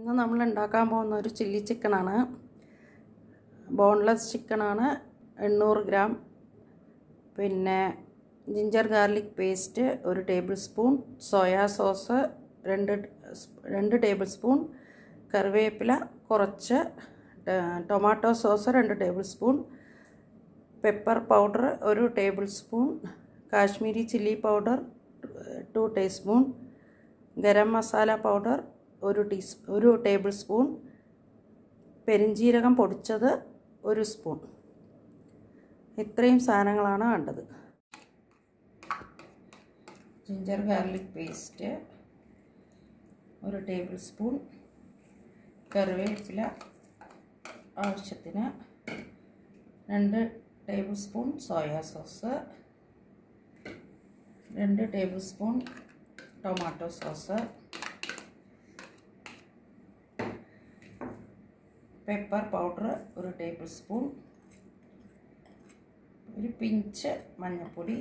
ഇന്ന് നമ്മൾ ഉണ്ടാക്കാൻ പോകുന്ന ഒരു ചില്ലി ചിക്കനാണ് ബോൺലെസ് ചിക്കനാണ് എണ്ണൂറ് ഗ്രാം പിന്നെ ജിഞ്ചർ ഗാർലിക് പേസ്റ്റ് ഒരു ടേബിൾ സ്പൂൺ സോയാ സോസ് രണ്ട് രണ്ട് ടേബിൾ സ്പൂൺ കറിവേപ്പില കുറച്ച് ടൊമാറ്റോ സോസ് രണ്ട് ടേബിൾ സ്പൂൺ പെപ്പർ പൗഡർ ഒരു tablespoon Kashmiri chilli powder two teaspoon garam masala powder ഒരു ടീസ് ഒരു ടേബിൾ സ്പൂൺ പെരിഞ്ജീരകം പൊടിച്ചത് ഒരു സ്പൂൺ. ഇത്രയും സാധനങ്ങളാണ് വേണ്ടത്. ജിഞ്ചർ ഗാർലിക് പേസ്റ്റ് ഒരു ടേബിൾ സ്പൂൺ. കറിവേപ്പില ആവശ്യത്തിന് രണ്ട് ടേബിൾ സ്പൂൺ സോയാ സോസ്. രണ്ട് tablespoon tomato sauce. Pepper powder ഒരു ടേബിൾ സ്പൂൺ ഒരു പിഞ്ച് മഞ്ഞൾപ്പൊടി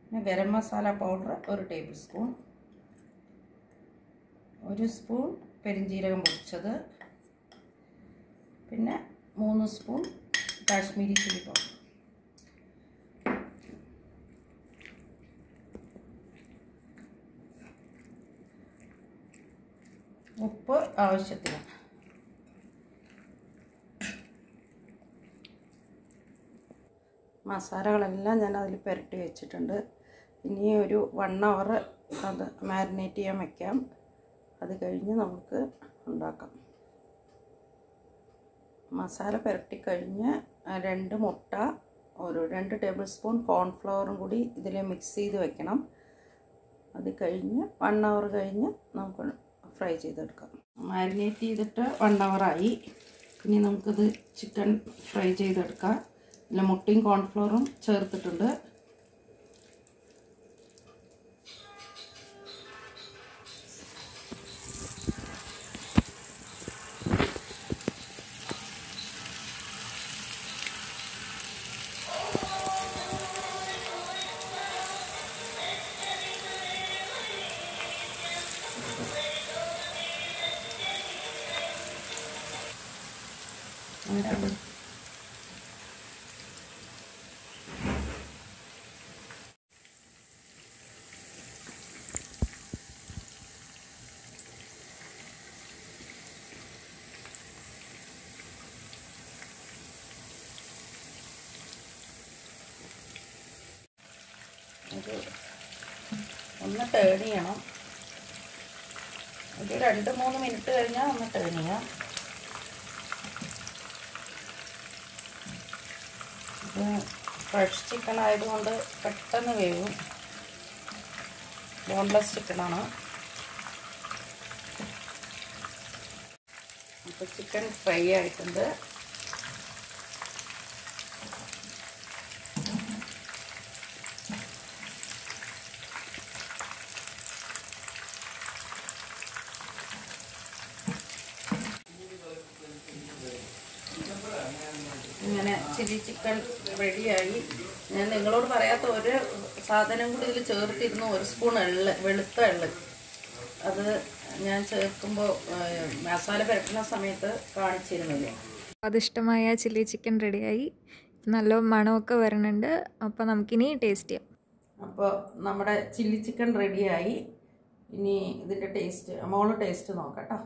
പിന്നെ ഗരം മസാല പൗഡർ ഒരു ടേബിൾ സ്പൂൺ ഒരു സ്പൂൺ പെരിഞ്ജീരകം പൊടിച്ചത് പിന്നെ മൂന്ന് സ്പൂൺ കാശ്മീരി ചില്ലി പൗഡർ ഉപ്പ് ആവശ്യത്തിന്. മസാലകളെല്ലാം ഞാൻ അതിൽ പുരട്ടി വെച്ചിട്ടുണ്ട്. ഇനി ഒരു വൺ അവർ അത് മാരിനേറ്റ് ചെയ്യാൻ വയ്ക്കാം അത് കഴിഞ്ഞ് നമുക്ക് ഉണ്ടാക്കാം. മസാല പുരട്ടി കഴിഞ്ഞ് രണ്ട് മുട്ട ഒരു രണ്ട് ടേബിൾ സ്പൂൺ കോൺഫ്ലവറും കൂടി ഇതിൽ മിക്സ് ചെയ്ത് വെക്കണം. അത് കഴിഞ്ഞ് വൺ അവർ കഴിഞ്ഞ് നമുക്ക് ഫ്രൈ ചെയ്തെടുക്കാം. മാരിനേറ്റ് ചെയ്തിട്ട് വൺ അവറായി ഇനി നമുക്കത് ചിക്കൻ ഫ്രൈ ചെയ്തെടുക്കാം. പിന്നെ മുട്ടയും കോൺഫ്ലോറും ചേർത്തിട്ടുണ്ട്. അങ്ങനെ ഇത് ഒന്ന് ടേൺ ചെയ്യണം. ഒരു രണ്ട് മൂന്ന് മിനിറ്റ് കഴിഞ്ഞാൽ ഒന്ന് ടേൺ ചെയ്യാം. ഇത് ഫ്രഷ് ചിക്കൻ ആയതുകൊണ്ട് പെട്ടെന്ന് വേവും. ബോൺലെസ് ചിക്കനാണ് അപ്പോൾ ചിക്കൻ ഫ്രൈ ആയിട്ടുണ്ട്. ഇങ്ങനെ ചില്ലി ചിക്കൻ റെഡിയായി. ഞാൻ നിങ്ങളോട് പറയാത്ത ഒരു സാധനം കൂടി ഇതിൽ ചേർത്തിരുന്നു. ഒരു സ്പൂൺ എള്ള് വെളുത്ത എള്ള്. അത് ഞാൻ ചേർക്കുമ്പോൾ മസാല പുരട്ടുന്ന സമയത്ത് കാണിച്ചിരുന്നില്ലേ? സ്വാദിഷ്ടമായ ചില്ലി ചിക്കൻ റെഡിയായി. നല്ല മണമൊക്കെ വരുന്നുണ്ട്. അപ്പോൾ നമുക്കിനി ടേസ്റ്റ് ചെയ്യാം. അപ്പോൾ നമ്മുടെ ചില്ലി ചിക്കൻ റെഡിയായി. ഇനി ഇതിന്റെ ടേസ്റ്റ് മോൾ ടേസ്റ്റ് നോക്കാം കേട്ടോ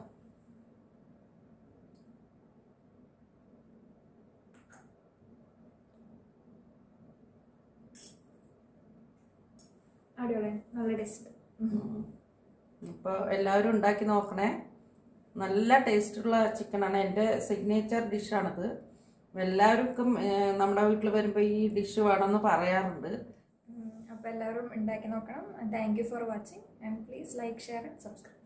അടിപൊളി നല്ല ടേസ്റ്റ് ഇപ്പോൾ എല്ലാവരും ഉണ്ടാക്കി നോക്കണേ. നല്ല ടേസ്റ്റുള്ള ആണ്. എന്റെ സിഗ്നേച്ചർ ഡിഷാണത് എല്ലാവർക്കും നമ്മുടെ വീട്ടിൽ വരുമ്പോൾ ഈ ഡിഷ് വേണമെന്ന് പറയാറുണ്ട്. അപ്പോൾ എല്ലാവരും ഉണ്ടാക്കി നോക്കണം. Thank you for watching and please like share and subscribe